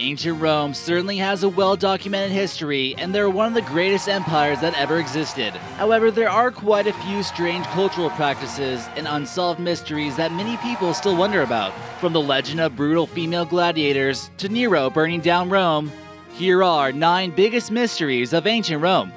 Ancient Rome certainly has a well documented history, and they're one of the greatest empires that ever existed. However, there are quite a few strange cultural practices and unsolved mysteries that many people still wonder about. From the legend of brutal female gladiators to Nero burning down Rome, here are 9 biggest mysteries of ancient Rome.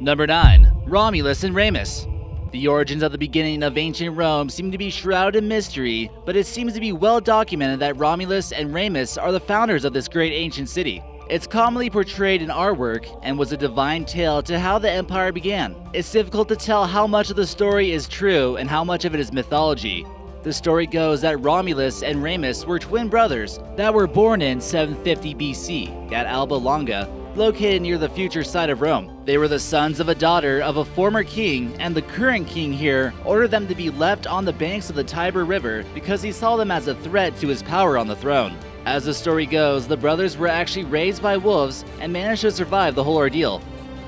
Number 9 Romulus and Remus. The origins of the beginning of ancient Rome seem to be shrouded in mystery, but it seems to be well documented that Romulus and Remus are the founders of this great ancient city. It's commonly portrayed in artwork and was a divine tale to how the empire began. It's difficult to tell how much of the story is true and how much of it is mythology. The story goes that Romulus and Remus were twin brothers that were born in 750 BC at Alba Longa located near the future site of Rome. They were the sons of a daughter of a former king, and the current king here ordered them to be left on the banks of the Tiber River because he saw them as a threat to his power on the throne. As the story goes, the brothers were actually raised by wolves and managed to survive the whole ordeal.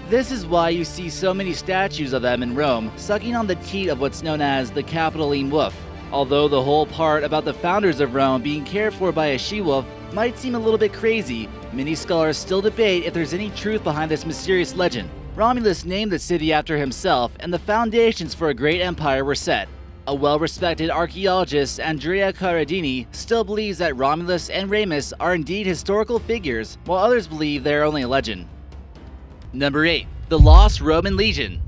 This is why you see so many statues of them in Rome, sucking on the teat of what's known as the Capitoline wolf. Although the whole part about the founders of Rome being cared for by a she wolf might seem a little bit crazy, many scholars still debate if there's any truth behind this mysterious legend. Romulus named the city after himself, and the foundations for a great empire were set. A well-respected archaeologist, Andrea Carandini, still believes that Romulus and Remus are indeed historical figures, while others believe they are only a legend. Number 8. The Lost Roman Legion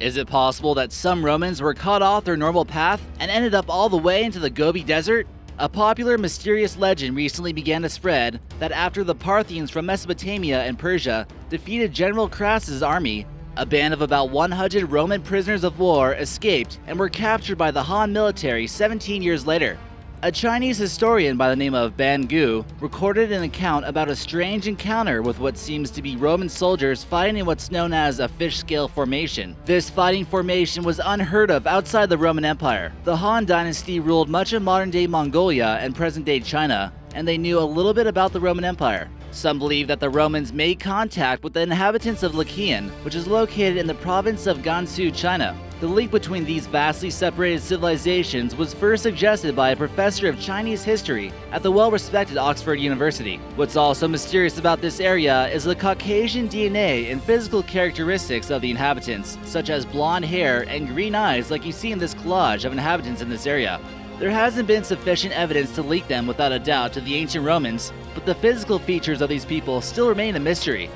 Is it possible that some Romans were cut off their normal path and ended up all the way into the Gobi Desert? A popular mysterious legend recently began to spread that after the Parthians from Mesopotamia and Persia defeated General Crassus' army, a band of about 100 Roman prisoners of war escaped and were captured by the Han military 17 years later. A Chinese historian by the name of Ban Gu recorded an account about a strange encounter with what seems to be Roman soldiers fighting in what's known as a fish scale formation. This fighting formation was unheard of outside the Roman Empire. The Han dynasty ruled much of modern day Mongolia and present day China, and they knew a little bit about the Roman Empire. Some believe that the Romans made contact with the inhabitants of Liqian, which is located in the province of Gansu, China. The link between these vastly separated civilizations was first suggested by a professor of Chinese history at the well-respected Oxford University. What's also mysterious about this area is the Caucasian DNA and physical characteristics of the inhabitants, such as blonde hair and green eyes like you see in this collage of inhabitants in this area. There hasn't been sufficient evidence to link them without a doubt to the ancient Romans, but the physical features of these people still remain a mystery.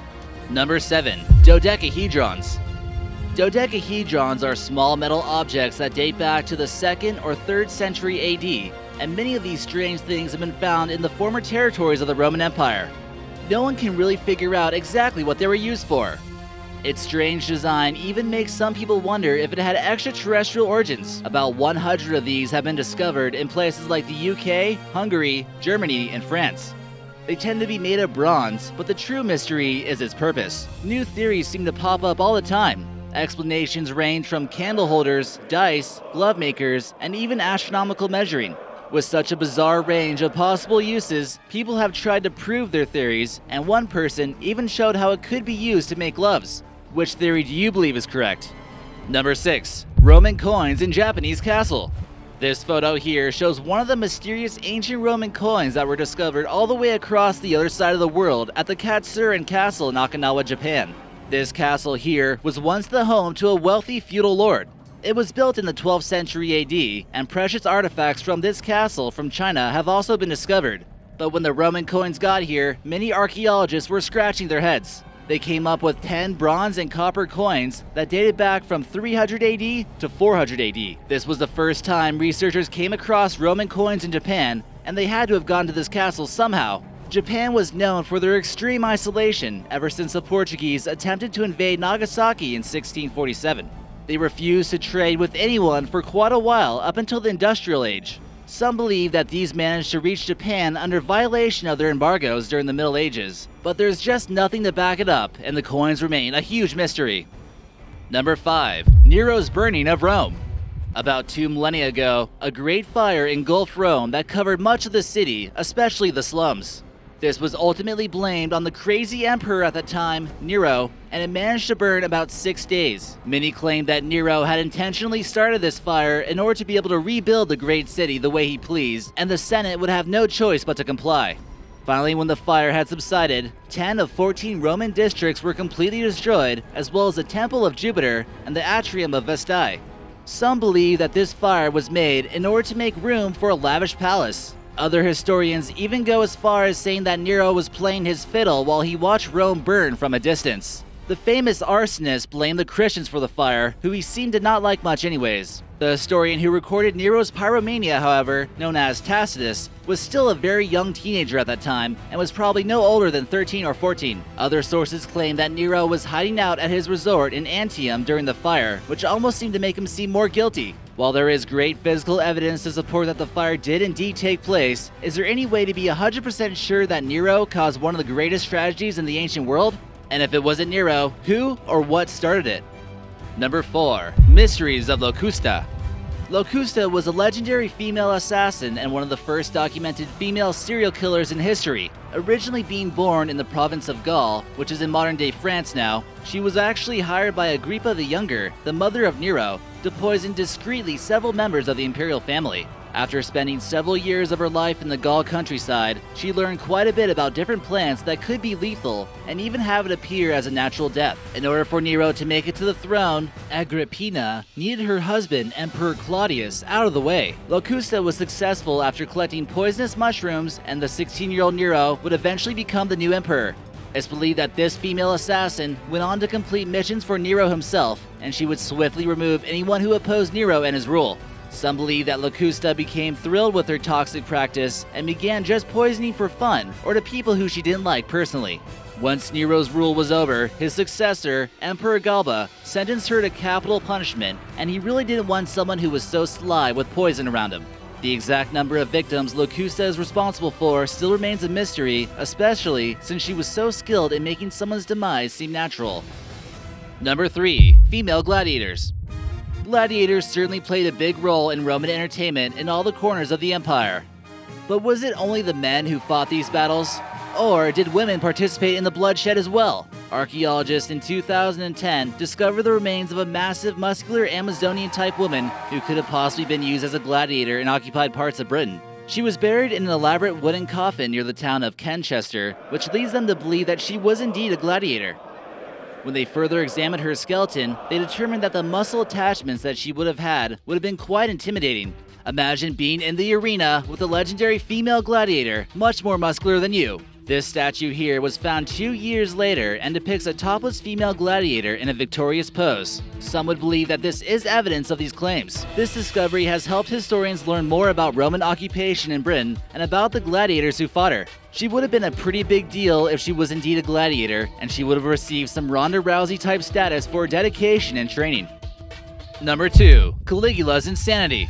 Number 7. Dodecahedrons Dodecahedrons are small metal objects that date back to the 2nd or 3rd century AD, and many of these strange things have been found in the former territories of the Roman Empire. No one can really figure out exactly what they were used for. Its strange design even makes some people wonder if it had extraterrestrial origins. About 100 of these have been discovered in places like the UK, Hungary, Germany, and France. They tend to be made of bronze, but the true mystery is its purpose. New theories seem to pop up all the time, Explanations range from candle holders, dice, glove makers, and even astronomical measuring. With such a bizarre range of possible uses, people have tried to prove their theories, and one person even showed how it could be used to make gloves. Which theory do you believe is correct? Number 6. Roman coins in Japanese castle. This photo here shows one of the mysterious ancient Roman coins that were discovered all the way across the other side of the world at the Katsuren Castle in Okinawa, Japan. This castle here was once the home to a wealthy feudal lord. It was built in the 12th century AD, and precious artifacts from this castle from China have also been discovered. But when the Roman coins got here, many archaeologists were scratching their heads. They came up with 10 bronze and copper coins that dated back from 300 AD to 400 AD. This was the first time researchers came across Roman coins in Japan, and they had to have gone to this castle somehow. Japan was known for their extreme isolation ever since the Portuguese attempted to invade Nagasaki in 1647. They refused to trade with anyone for quite a while up until the Industrial Age. Some believe that these managed to reach Japan under violation of their embargoes during the Middle Ages, but there's just nothing to back it up, and the coins remain a huge mystery. Number 5. Nero's Burning of Rome About two millennia ago, a great fire engulfed Rome that covered much of the city, especially the slums. This was ultimately blamed on the crazy emperor at the time, Nero, and it managed to burn about six days. Many claim that Nero had intentionally started this fire in order to be able to rebuild the great city the way he pleased, and the Senate would have no choice but to comply. Finally, when the fire had subsided, 10 of 14 Roman districts were completely destroyed, as well as the Temple of Jupiter and the Atrium of Vestae. Some believe that this fire was made in order to make room for a lavish palace. Other historians even go as far as saying that Nero was playing his fiddle while he watched Rome burn from a distance. The famous arsonist blamed the Christians for the fire, who he seemed to not like much anyways. The historian who recorded Nero's pyromania, however, known as Tacitus, was still a very young teenager at that time and was probably no older than 13 or 14. Other sources claim that Nero was hiding out at his resort in Antium during the fire, which almost seemed to make him seem more guilty. While there is great physical evidence to support that the fire did indeed take place, is there any way to be 100% sure that Nero caused one of the greatest tragedies in the ancient world? And if it wasn't Nero, who or what started it? Number 4. Mysteries of Locusta Locusta was a legendary female assassin and one of the first documented female serial killers in history. Originally being born in the province of Gaul, which is in modern day France now, she was actually hired by Agrippa the Younger, the mother of Nero, to poison discreetly several members of the imperial family. After spending several years of her life in the Gaul countryside, she learned quite a bit about different plants that could be lethal and even have it appear as a natural death. In order for Nero to make it to the throne, Agrippina needed her husband, Emperor Claudius, out of the way. Locusta was successful after collecting poisonous mushrooms, and the 16-year-old Nero would eventually become the new emperor. It's believed that this female assassin went on to complete missions for Nero himself, and she would swiftly remove anyone who opposed Nero and his rule. Some believe that Locusta became thrilled with her toxic practice and began just poisoning for fun or to people who she didn't like personally. Once Nero's rule was over, his successor, Emperor Galba, sentenced her to capital punishment, and he really didn't want someone who was so sly with poison around him. The exact number of victims Locusta is responsible for still remains a mystery, especially since she was so skilled in making someone's demise seem natural. Number 3. Female Gladiators Gladiators certainly played a big role in Roman entertainment in all the corners of the empire. But was it only the men who fought these battles? Or did women participate in the bloodshed as well? Archaeologists in 2010 discovered the remains of a massive muscular Amazonian type woman who could have possibly been used as a gladiator in occupied parts of Britain. She was buried in an elaborate wooden coffin near the town of Kenchester, which leads them to believe that she was indeed a gladiator. When they further examined her skeleton, they determined that the muscle attachments that she would have had would have been quite intimidating. Imagine being in the arena with a legendary female gladiator, much more muscular than you. This statue here was found two years later and depicts a topless female gladiator in a victorious pose. Some would believe that this is evidence of these claims. This discovery has helped historians learn more about Roman occupation in Britain and about the gladiators who fought her. She would have been a pretty big deal if she was indeed a gladiator, and she would have received some Ronda Rousey type status for dedication and training. Number 2. Caligula's Insanity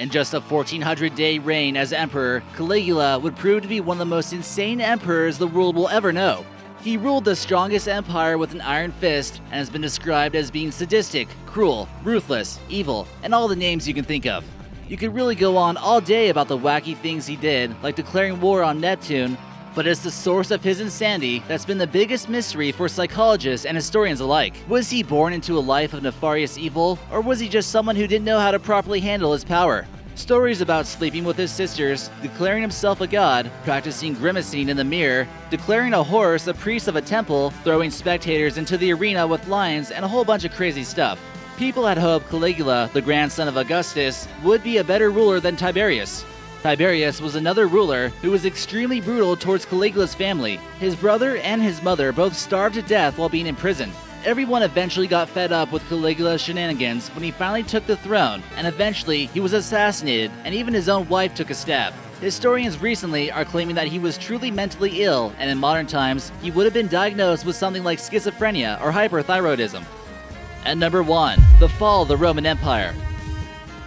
in just a 1400 day reign as emperor, Caligula would prove to be one of the most insane emperors the world will ever know. He ruled the strongest empire with an iron fist and has been described as being sadistic, cruel, ruthless, evil, and all the names you can think of. You could really go on all day about the wacky things he did, like declaring war on Neptune, but it's the source of his insanity that's been the biggest mystery for psychologists and historians alike. Was he born into a life of nefarious evil, or was he just someone who didn't know how to properly handle his power? Stories about sleeping with his sisters, declaring himself a god, practicing grimacing in the mirror, declaring a horse a priest of a temple, throwing spectators into the arena with lions, and a whole bunch of crazy stuff. People had hoped Caligula, the grandson of Augustus, would be a better ruler than Tiberius. Tiberius was another ruler who was extremely brutal towards Caligula's family. His brother and his mother both starved to death while being in prison. Everyone eventually got fed up with Caligula's shenanigans when he finally took the throne, and eventually he was assassinated, and even his own wife took a stab. Historians recently are claiming that he was truly mentally ill, and in modern times, he would have been diagnosed with something like schizophrenia or hyperthyroidism. At number 1, the fall of the Roman Empire.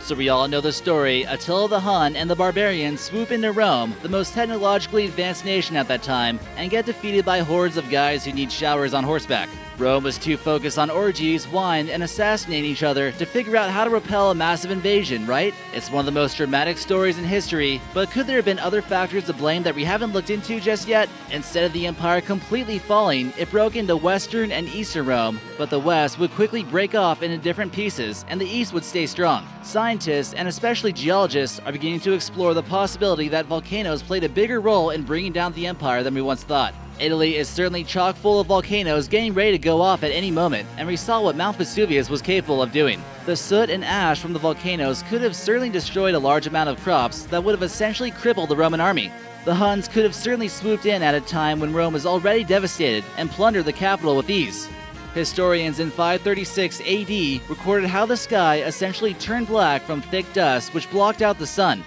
So we all know the story. Attila the Hun and the barbarians swoop into Rome, the most technologically advanced nation at that time, and get defeated by hordes of guys who need showers on horseback. Rome was too focused on orgies, wine, and assassinating each other to figure out how to repel a massive invasion, right? It's one of the most dramatic stories in history, but could there have been other factors to blame that we haven't looked into just yet? Instead of the empire completely falling, it broke into western and eastern Rome, but the west would quickly break off into different pieces, and the east would stay strong. Scientists, and especially geologists, are beginning to explore the possibility that volcanoes played a bigger role in bringing down the empire than we once thought. Italy is certainly chock full of volcanoes getting ready to go off at any moment, and we saw what Mount Vesuvius was capable of doing. The soot and ash from the volcanoes could have certainly destroyed a large amount of crops that would have essentially crippled the Roman army. The Huns could have certainly swooped in at a time when Rome was already devastated and plundered the capital with ease. Historians in 536 AD recorded how the sky essentially turned black from thick dust which blocked out the sun,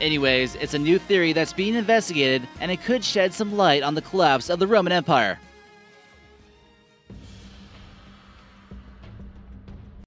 Anyways, it's a new theory that's being investigated, and it could shed some light on the collapse of the Roman Empire.